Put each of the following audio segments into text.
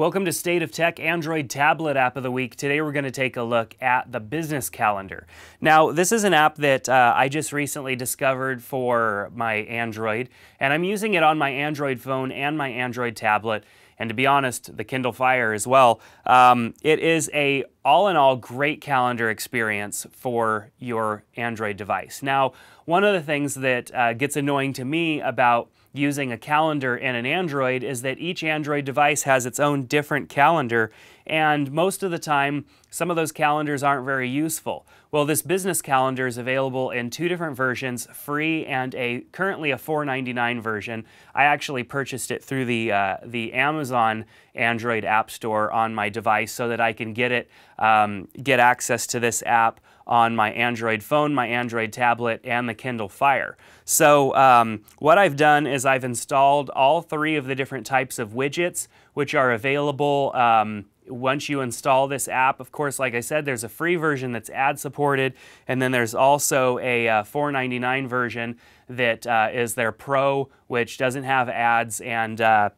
Welcome to State of Tech Android Tablet App of the Week. Today we're going to take a look at the business calendar. Now, this is an app that uh, I just recently discovered for my Android, and I'm using it on my Android phone and my Android tablet and to be honest, the Kindle Fire as well. Um, it is a all in all great calendar experience for your Android device. Now, one of the things that uh, gets annoying to me about using a calendar in an Android is that each Android device has its own different calendar, and most of the time, some of those calendars aren't very useful. Well, this business calendar is available in two different versions, free and a currently a $4.99 version. I actually purchased it through the uh, the Amazon Android App Store on my device so that I can get it um, get access to this app on my Android phone, my Android tablet, and the Kindle Fire. So um, what I've done is I've installed all three of the different types of widgets which are available um, once you install this app, of course, like I said, there's a free version that's ad supported, and then there's also a uh, $4.99 version that uh, is their Pro, which doesn't have ads, and uh,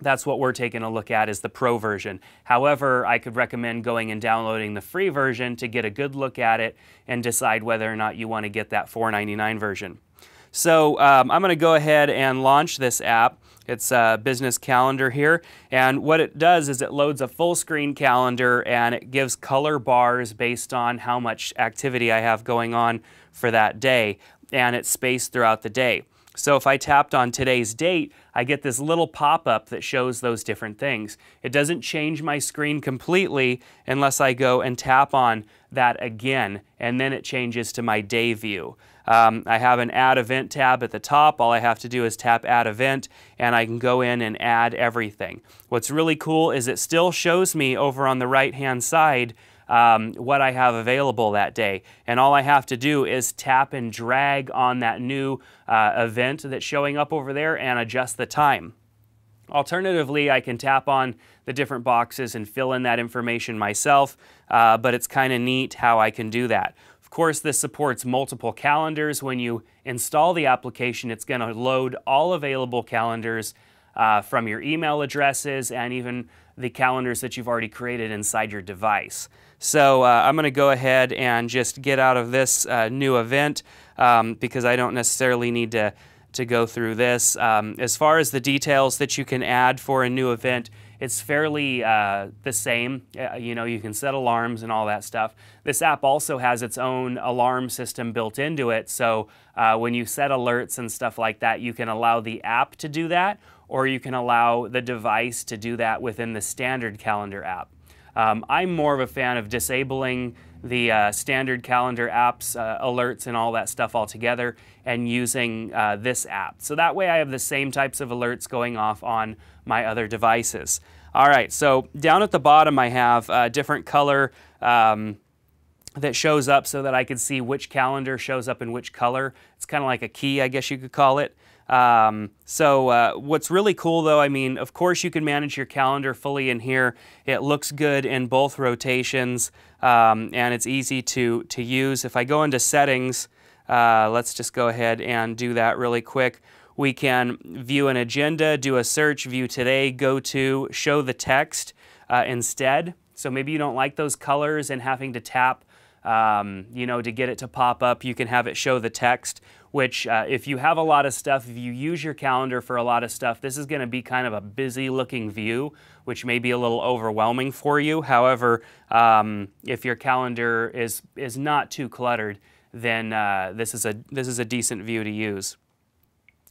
that's what we're taking a look at is the Pro version. However, I could recommend going and downloading the free version to get a good look at it and decide whether or not you want to get that $4.99 version. So um, I'm going to go ahead and launch this app. It's a business calendar here. And what it does is it loads a full screen calendar and it gives color bars based on how much activity I have going on for that day. And it's spaced throughout the day. So if I tapped on today's date, I get this little pop-up that shows those different things. It doesn't change my screen completely unless I go and tap on that again, and then it changes to my day view. Um, I have an add event tab at the top. All I have to do is tap add event and I can go in and add everything. What's really cool is it still shows me over on the right hand side um, what I have available that day. And all I have to do is tap and drag on that new uh, event that's showing up over there and adjust the time. Alternatively, I can tap on the different boxes and fill in that information myself, uh, but it's kind of neat how I can do that Of course, this supports multiple calendars. When you install the application, it's going to load all available calendars uh, from your email addresses and even the calendars that you've already created inside your device. So uh, I'm going to go ahead and just get out of this uh, new event um, because I don't necessarily need to, to go through this. Um, as far as the details that you can add for a new event, it's fairly uh, the same. Uh, you know, you can set alarms and all that stuff. This app also has its own alarm system built into it. So uh, when you set alerts and stuff like that, you can allow the app to do that, or you can allow the device to do that within the standard calendar app. Um, I'm more of a fan of disabling the uh, standard calendar apps, uh, alerts, and all that stuff altogether, and using uh, this app. So that way I have the same types of alerts going off on my other devices. All right, so down at the bottom I have a different color um, that shows up so that I can see which calendar shows up in which color. It's kind of like a key, I guess you could call it. Um, so uh, what's really cool though, I mean, of course you can manage your calendar fully in here. It looks good in both rotations um, and it's easy to, to use. If I go into settings, uh, let's just go ahead and do that really quick. We can view an agenda, do a search, view today, go to, show the text uh, instead. So maybe you don't like those colors and having to tap, um, you know, to get it to pop up, you can have it show the text, which uh, if you have a lot of stuff, if you use your calendar for a lot of stuff, this is gonna be kind of a busy looking view, which may be a little overwhelming for you. However, um, if your calendar is, is not too cluttered, then uh, this, is a, this is a decent view to use.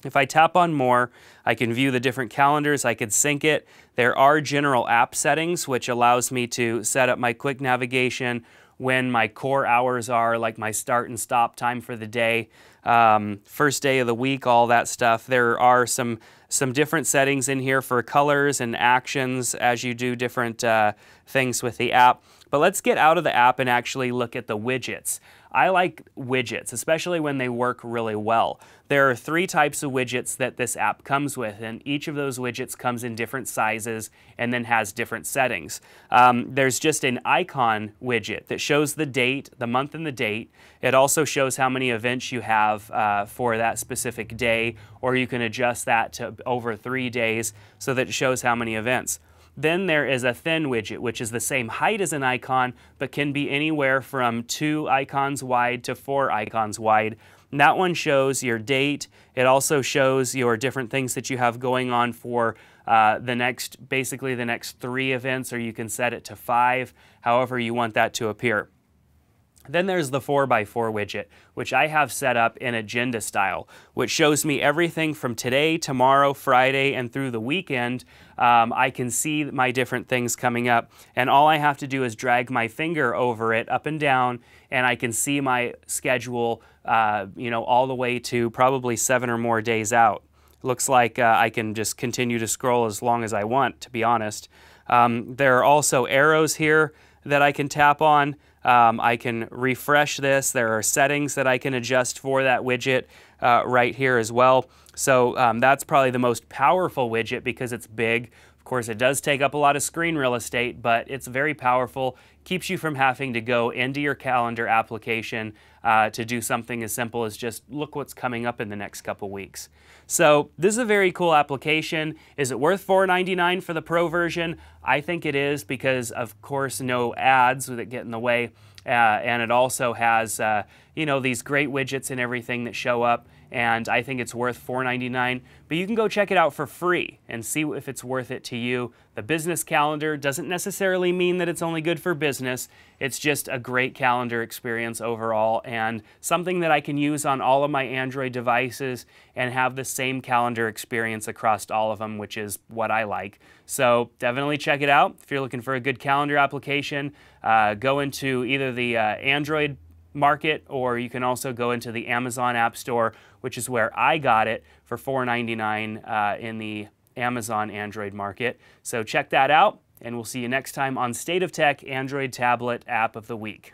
If I tap on more, I can view the different calendars. I could sync it. There are general app settings, which allows me to set up my quick navigation when my core hours are, like my start and stop time for the day, um, first day of the week, all that stuff. There are some some different settings in here for colors and actions as you do different uh, things with the app. But let's get out of the app and actually look at the widgets. I like widgets, especially when they work really well. There are three types of widgets that this app comes with, and each of those widgets comes in different sizes and then has different settings. Um, there's just an icon widget that shows the date, the month and the date. It also shows how many events you have uh, for that specific day, or you can adjust that to over three days so that it shows how many events. Then there is a thin widget, which is the same height as an icon, but can be anywhere from two icons wide to four icons wide. And that one shows your date. It also shows your different things that you have going on for uh, the next, basically the next three events, or you can set it to five, however you want that to appear. Then there's the 4x4 widget, which I have set up in agenda style, which shows me everything from today, tomorrow, Friday, and through the weekend. Um, I can see my different things coming up, and all I have to do is drag my finger over it up and down, and I can see my schedule, uh, you know, all the way to probably seven or more days out. Looks like uh, I can just continue to scroll as long as I want, to be honest. Um, there are also arrows here that I can tap on. Um, I can refresh this. There are settings that I can adjust for that widget uh, right here as well. So um, that's probably the most powerful widget because it's big. Of course, it does take up a lot of screen real estate, but it's very powerful, keeps you from having to go into your calendar application uh, to do something as simple as just look what's coming up in the next couple weeks. So this is a very cool application. Is it worth $4.99 for the Pro version? I think it is because, of course, no ads that get in the way. Uh, and it also has, uh, you know, these great widgets and everything that show up and I think it's worth $4.99. But you can go check it out for free and see if it's worth it to you. The business calendar doesn't necessarily mean that it's only good for business. It's just a great calendar experience overall and something that I can use on all of my Android devices and have the same calendar experience across all of them, which is what I like. So definitely check it out. If you're looking for a good calendar application, uh, go into either the uh, Android market, or you can also go into the Amazon App Store, which is where I got it for $4.99 uh, in the Amazon Android market. So check that out, and we'll see you next time on State of Tech Android Tablet App of the Week.